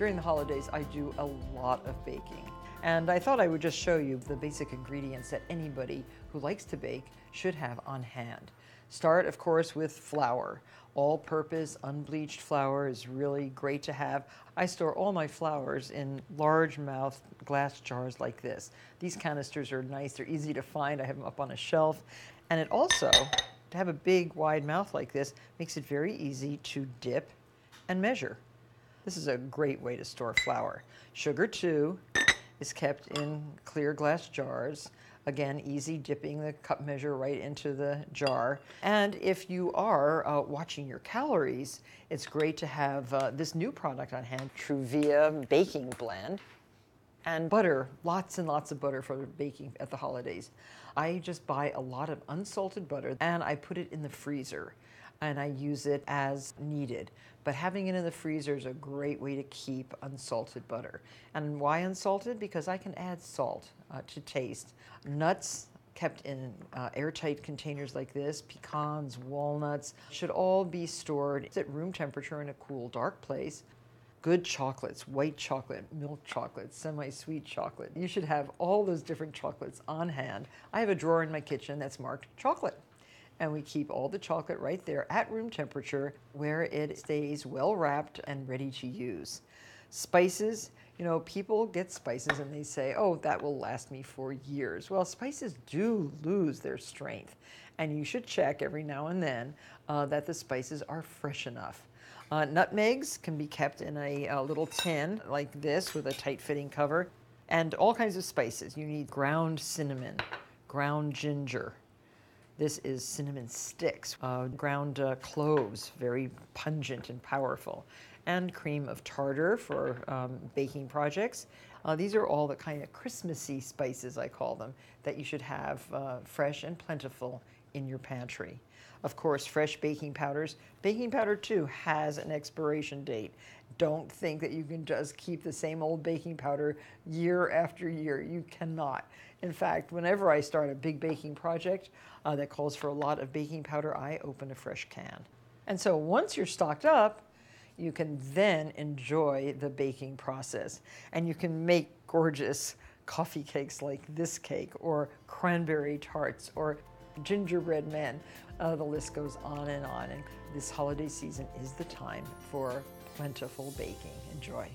During the holidays, I do a lot of baking. And I thought I would just show you the basic ingredients that anybody who likes to bake should have on hand. Start, of course, with flour. All-purpose, unbleached flour is really great to have. I store all my flours in large-mouth glass jars like this. These canisters are nice, they're easy to find. I have them up on a shelf. And it also, to have a big, wide mouth like this, makes it very easy to dip and measure. This is a great way to store flour. Sugar, too, is kept in clear glass jars. Again, easy dipping the cup measure right into the jar. And if you are uh, watching your calories, it's great to have uh, this new product on hand, Truvia Baking Blend. And butter, lots and lots of butter for baking at the holidays. I just buy a lot of unsalted butter and I put it in the freezer and I use it as needed. But having it in the freezer is a great way to keep unsalted butter. And why unsalted? Because I can add salt uh, to taste. Nuts kept in uh, airtight containers like this, pecans, walnuts, should all be stored at room temperature in a cool, dark place. Good chocolates, white chocolate, milk chocolate, semi-sweet chocolate. You should have all those different chocolates on hand. I have a drawer in my kitchen that's marked chocolate and we keep all the chocolate right there at room temperature where it stays well wrapped and ready to use. Spices, you know, people get spices and they say, oh, that will last me for years. Well, spices do lose their strength, and you should check every now and then uh, that the spices are fresh enough. Uh, nutmegs can be kept in a, a little tin like this with a tight fitting cover, and all kinds of spices. You need ground cinnamon, ground ginger, this is cinnamon sticks, uh, ground uh, cloves, very pungent and powerful, and cream of tartar for um, baking projects. Uh, these are all the kind of Christmassy spices, I call them, that you should have uh, fresh and plentiful in your pantry. Of course, fresh baking powders. Baking powder, too, has an expiration date. Don't think that you can just keep the same old baking powder year after year. You cannot. In fact, whenever I start a big baking project uh, that calls for a lot of baking powder, I open a fresh can. And so once you're stocked up, you can then enjoy the baking process. And you can make gorgeous coffee cakes like this cake, or cranberry tarts, or gingerbread men. Uh, the list goes on and on. And this holiday season is the time for plentiful baking. Enjoy.